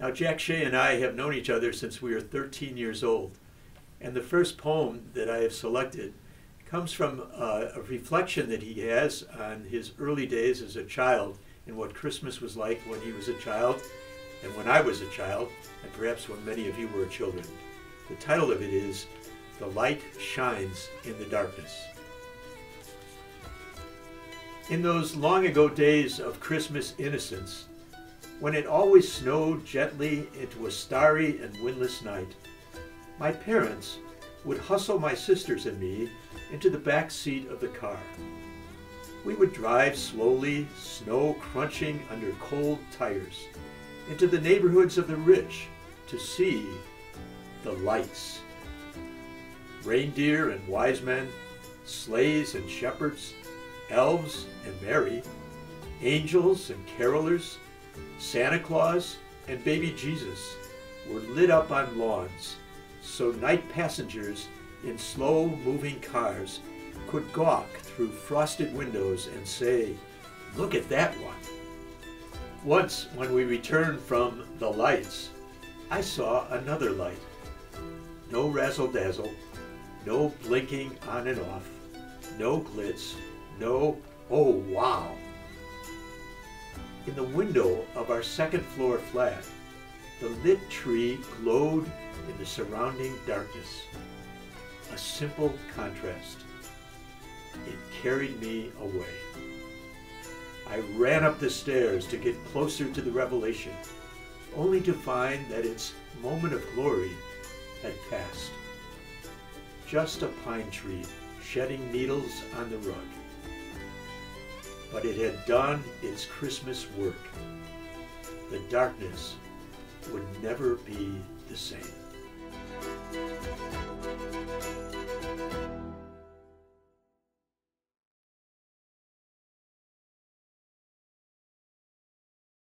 Now, Jack Shea and I have known each other since we were 13 years old. And the first poem that I have selected comes from uh, a reflection that he has on his early days as a child and what Christmas was like when he was a child and when I was a child, and perhaps when many of you were children. The title of it is The Light Shines in the Darkness. In those long ago days of Christmas innocence, when it always snowed gently into a starry and windless night, my parents would hustle my sisters and me into the back seat of the car. We would drive slowly, snow crunching under cold tires, into the neighborhoods of the rich to see the lights. Reindeer and wise men, sleighs and shepherds, elves and Mary, angels and carolers, Santa Claus and baby Jesus were lit up on lawns so night passengers in slow moving cars could gawk through frosted windows and say, Look at that one. Once, when we returned from the lights, I saw another light. No razzle dazzle, no blinking on and off, no glitz, no, oh wow. In the window of our second floor flat, the lit tree glowed in the surrounding darkness. A simple contrast. It carried me away. I ran up the stairs to get closer to the revelation, only to find that its moment of glory had passed. Just a pine tree shedding needles on the rug but it had done its Christmas work. The darkness would never be the same.